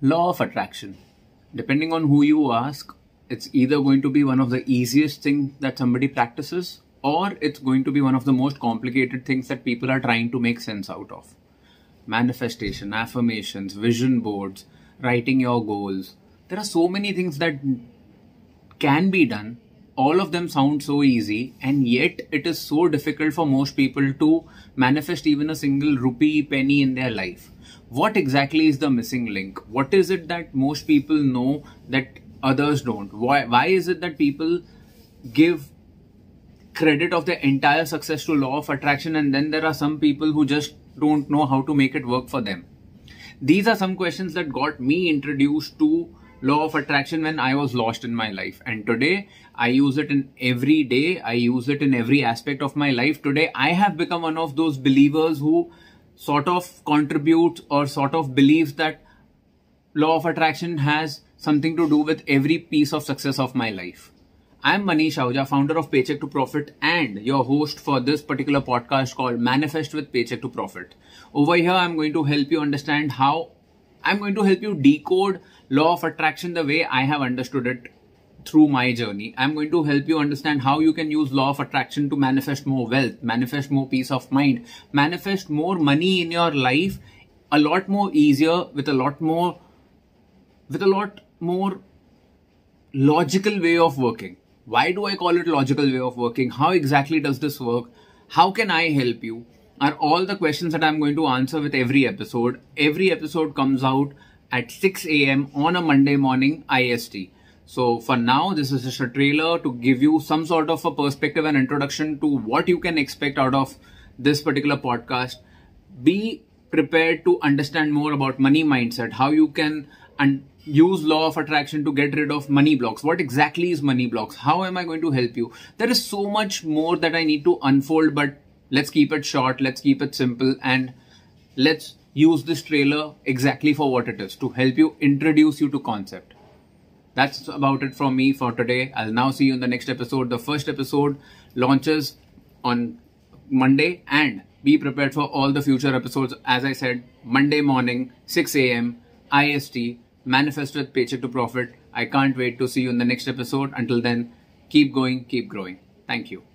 Law of attraction. Depending on who you ask, it's either going to be one of the easiest things that somebody practices or it's going to be one of the most complicated things that people are trying to make sense out of. Manifestation, affirmations, vision boards, writing your goals. There are so many things that can be done. All of them sound so easy, and yet it is so difficult for most people to manifest even a single rupee penny in their life what exactly is the missing link? What is it that most people know that others don't? Why, why is it that people give credit of the entire success to law of attraction and then there are some people who just don't know how to make it work for them? These are some questions that got me introduced to law of attraction when I was lost in my life. And today I use it in every day. I use it in every aspect of my life. Today I have become one of those believers who sort of contributes or sort of believes that law of attraction has something to do with every piece of success of my life. I'm Manish Ahuja, founder of Paycheck to Profit and your host for this particular podcast called Manifest with Paycheck to Profit. Over here, I'm going to help you understand how I'm going to help you decode law of attraction the way I have understood it through my journey. I'm going to help you understand how you can use law of attraction to manifest more wealth, manifest more peace of mind, manifest more money in your life a lot more easier with a lot more with a lot more logical way of working. Why do I call it logical way of working? How exactly does this work? How can I help you? Are all the questions that I'm going to answer with every episode. Every episode comes out at 6 a.m. on a Monday morning IST. So for now, this is just a trailer to give you some sort of a perspective and introduction to what you can expect out of this particular podcast. Be prepared to understand more about money mindset, how you can and use law of attraction to get rid of money blocks. What exactly is money blocks? How am I going to help you? There is so much more that I need to unfold, but let's keep it short. Let's keep it simple and let's use this trailer exactly for what it is to help you introduce you to concept that's about it from me for today. I'll now see you in the next episode. The first episode launches on Monday and be prepared for all the future episodes. As I said, Monday morning, 6 a.m. IST, manifest with paycheck to profit. I can't wait to see you in the next episode. Until then, keep going, keep growing. Thank you.